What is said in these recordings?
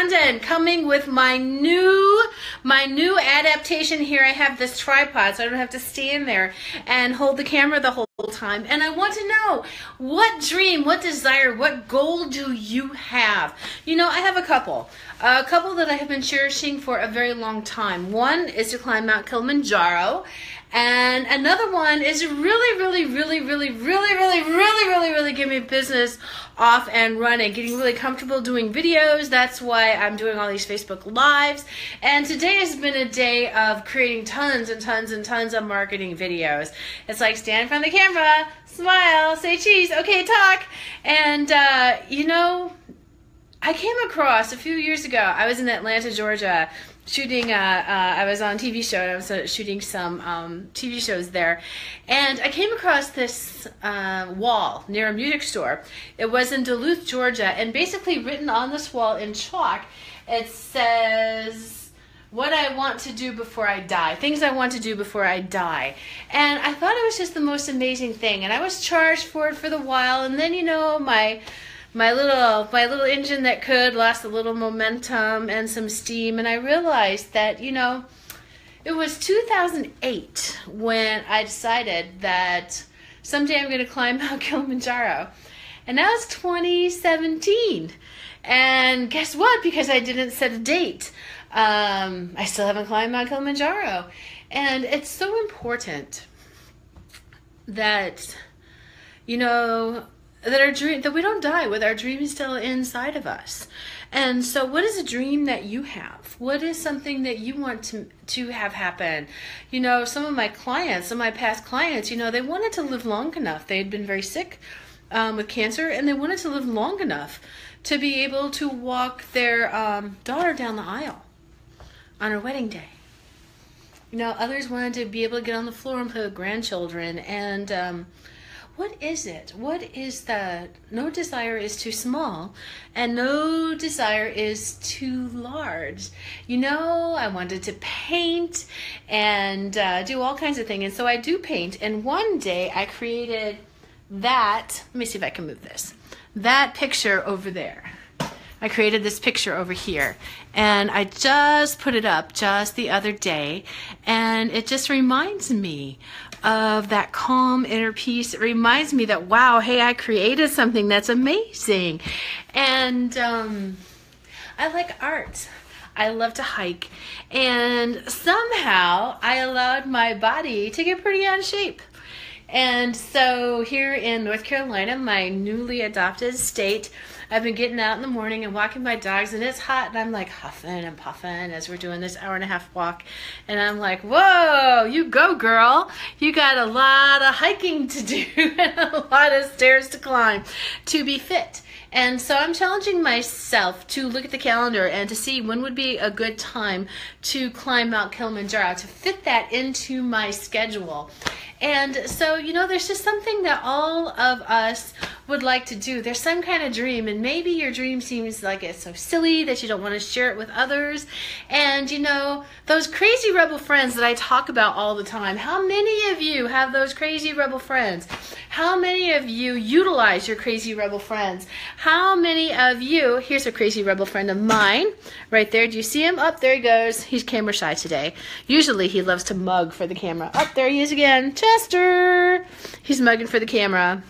Rhonda coming with my new my new adaptation here. I have this tripod so I don't have to stand there and hold the camera the whole time. And I want to know what dream, what desire, what goal do you have? You know, I have a couple. A couple that I have been cherishing for a very long time. One is to climb Mount Kilimanjaro and another one is really, really, really, really, really, really, really, really, really get me business off and running, getting really comfortable doing videos. That's why I'm doing all these Facebook Lives. And today has been a day of creating tons and tons and tons of marketing videos. It's like stand in front of the camera, smile, say cheese, okay, talk. And, uh, you know, I came across a few years ago, I was in Atlanta, Georgia, shooting. Uh, uh, I was on TV show. I was uh, shooting some um, TV shows there, and I came across this uh, wall near a music store. It was in Duluth, Georgia, and basically written on this wall in chalk, it says. What I want to do before I die, things I want to do before I die. And I thought it was just the most amazing thing. And I was charged for it for the while. And then, you know, my my little my little engine that could lost a little momentum and some steam and i realized that you know it was 2008 when i decided that someday i'm going to climb mount kilimanjaro and now it's 2017 and guess what because i didn't set a date um, i still haven't climbed mount kilimanjaro. And it's so important that you know that our dream that we don't die with our dream still inside of us. And so what is a dream that you have? What is something that you want to to have happen? You know some of my clients some of my past clients you know they wanted to live long enough. They had been very sick um, with cancer and they wanted to live long enough to be able to walk their um, daughter down the aisle on her wedding day you know others wanted to be able to get on the floor and play with grandchildren and um, what is it? What is that? No desire is too small, and no desire is too large. You know, I wanted to paint and uh, do all kinds of things, and so I do paint. And one day I created that. Let me see if I can move this. That picture over there. I created this picture over here and I just put it up just the other day and it just reminds me of that calm inner peace. It reminds me that, wow, hey, I created something that's amazing. And um, I like art. I love to hike. And somehow I allowed my body to get pretty out of shape. And so here in North Carolina, my newly adopted state, I've been getting out in the morning and walking my dogs, and it's hot, and I'm like huffing and puffing as we're doing this hour and a half walk. And I'm like, whoa, you go, girl. You got a lot of hiking to do and a lot of stairs to climb to be fit. And so I'm challenging myself to look at the calendar and to see when would be a good time to climb Mount Kilimanjaro, to fit that into my schedule. And so, you know, there's just something that all of us would like to do. There's some kind of dream, and maybe your dream seems like it's so silly that you don't want to share it with others. And, you know, those crazy rebel friends that I talk about all the time, how many of you have those crazy rebel friends? How many of you utilize your crazy rebel friends? How many of you, here's a crazy rebel friend of mine, right there. Do you see him? Up oh, there he goes. He's camera shy today. Usually he loves to mug for the camera. Up oh, there he is again. Chester! He's mugging for the camera.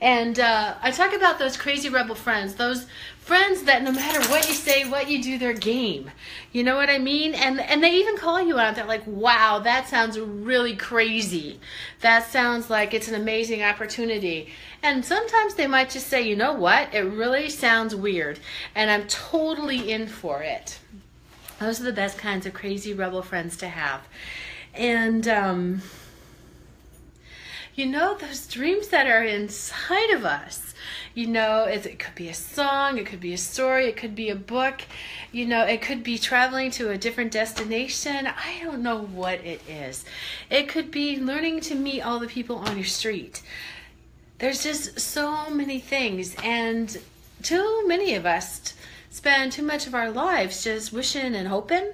And uh, I talk about those crazy rebel friends, those friends that no matter what you say, what you do, they're game. You know what I mean? And and they even call you out. They're like, "Wow, that sounds really crazy. That sounds like it's an amazing opportunity." And sometimes they might just say, "You know what? It really sounds weird, and I'm totally in for it." Those are the best kinds of crazy rebel friends to have. And um, you know, those dreams that are inside of us. You know, it could be a song, it could be a story, it could be a book, you know, it could be traveling to a different destination. I don't know what it is. It could be learning to meet all the people on your street. There's just so many things, and too many of us spend too much of our lives just wishing and hoping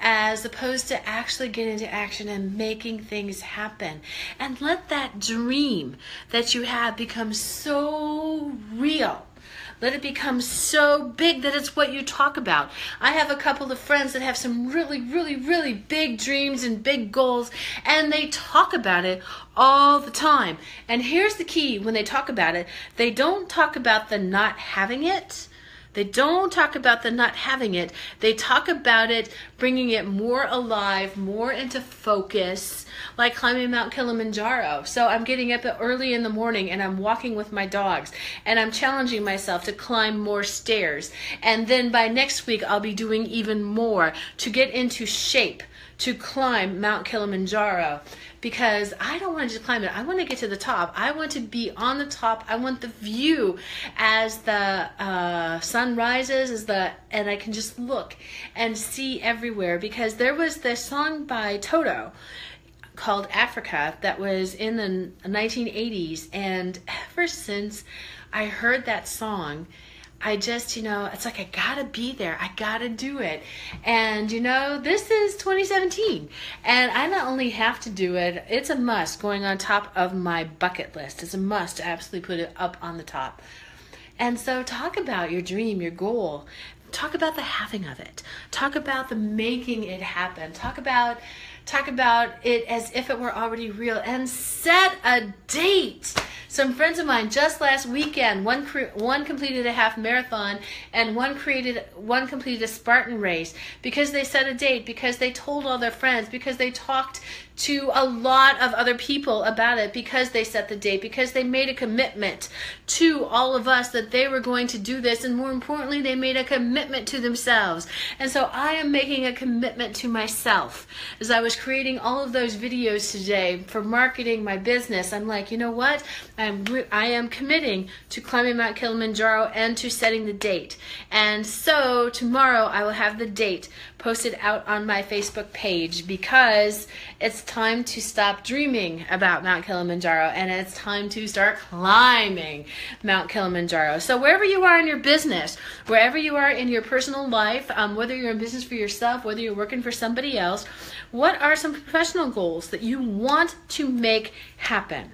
as opposed to actually getting into action and making things happen. And let that dream that you have become so real Let it become so big that it's what you talk about. I have a couple of friends that have some really, really, really big dreams and big goals, and they talk about it all the time. And here's the key when they talk about it they don't talk about the not having it they don't talk about the not having it. They talk about it bringing it more alive, more into focus, like climbing Mount Kilimanjaro. So I'm getting up early in the morning and I'm walking with my dogs and I'm challenging myself to climb more stairs. And then by next week, I'll be doing even more to get into shape to climb Mount Kilimanjaro because I don't want to just climb it. I want to get to the top. I want to be on the top. I want the view as the uh, sun rises, as the and I can just look and see everywhere. Because there was this song by Toto called Africa that was in the 1980s, and ever since I heard that song I just, you know, it's like I gotta be there. I gotta do it. And, you know, this is 2017. And I not only have to do it, it's a must going on top of my bucket list. It's a must to absolutely put it up on the top. And so, talk about your dream, your goal. Talk about the having of it. Talk about the making it happen. Talk about talk about it as if it were already real and set a date some friends of mine just last weekend, one one completed a half marathon and one created one completed a Spartan race because they set a date, because they told all their friends, because they talked to a lot of other people about it because they set the date, because they made a commitment to all of us that they were going to do this, and more importantly, they made a commitment to themselves. And so I am making a commitment to myself as I was creating all of those videos today for marketing my business. I'm like, you know what? I'm I am committing to climbing Mount Kilimanjaro and to setting the date. And so tomorrow I will have the date posted out on my Facebook page because it's time to stop dreaming about Mount Kilimanjaro and it's time to start climbing Mount Kilimanjaro. So, wherever you are in your business, wherever you are in your personal life, um, whether you're in business for yourself, whether you're working for somebody else, what are some professional goals that you want to make happen?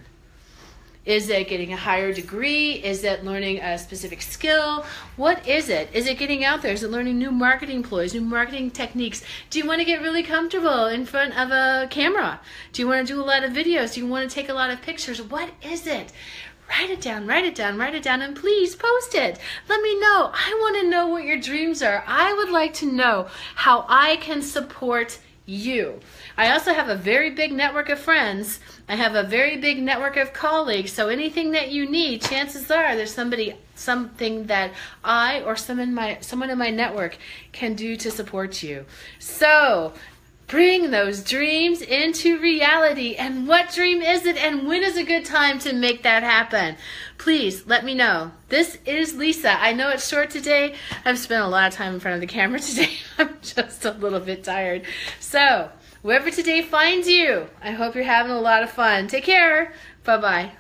Is it getting a higher degree? Is it learning a specific skill? What is it? Is it getting out there? Is it learning new marketing ploys, new marketing techniques? Do you want to get really comfortable in front of a camera? Do you want to do a lot of videos? Do you want to take a lot of pictures? What is it? Write it down, write it down, write it down, and please post it. Let me know. I want to know what your dreams are. I would like to know how I can support you. I also have a very big network of friends. I have a very big network of colleagues. So anything that you need, chances are there's somebody something that I or some in my someone in my network can do to support you. So, bring those dreams into reality. And what dream is it and when is a good time to make that happen? Please let me know. This is Lisa. I know it's short today. I've spent a lot of time in front of the camera today. I'm just a little bit tired. So, wherever today finds you, I hope you're having a lot of fun. Take care. Bye bye.